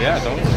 Yeah, don't.